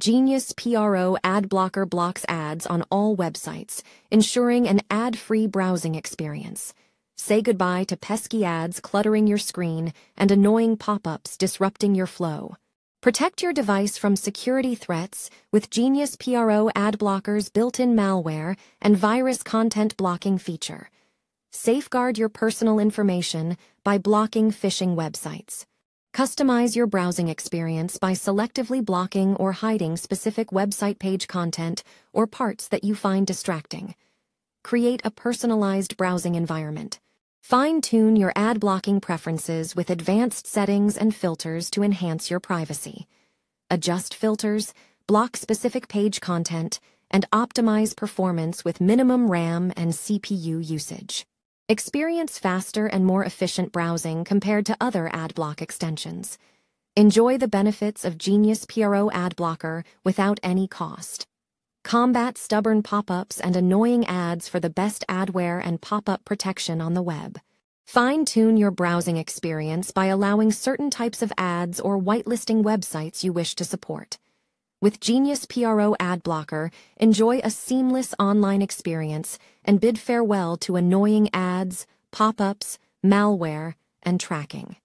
Genius PRO Ad Blocker blocks ads on all websites, ensuring an ad-free browsing experience. Say goodbye to pesky ads cluttering your screen and annoying pop-ups disrupting your flow. Protect your device from security threats with Genius PRO ad blocker's built-in malware and virus content blocking feature. Safeguard your personal information by blocking phishing websites. Customize your browsing experience by selectively blocking or hiding specific website page content or parts that you find distracting. Create a personalized browsing environment. Fine-tune your ad blocking preferences with advanced settings and filters to enhance your privacy. Adjust filters, block specific page content, and optimize performance with minimum RAM and CPU usage. Experience faster and more efficient browsing compared to other ad block extensions. Enjoy the benefits of Genius PRO Ad Blocker without any cost. Combat stubborn pop-ups and annoying ads for the best adware and pop-up protection on the web. Fine-tune your browsing experience by allowing certain types of ads or whitelisting websites you wish to support. With Genius PRO Ad Blocker, enjoy a seamless online experience and bid farewell to annoying ads, pop-ups, malware, and tracking.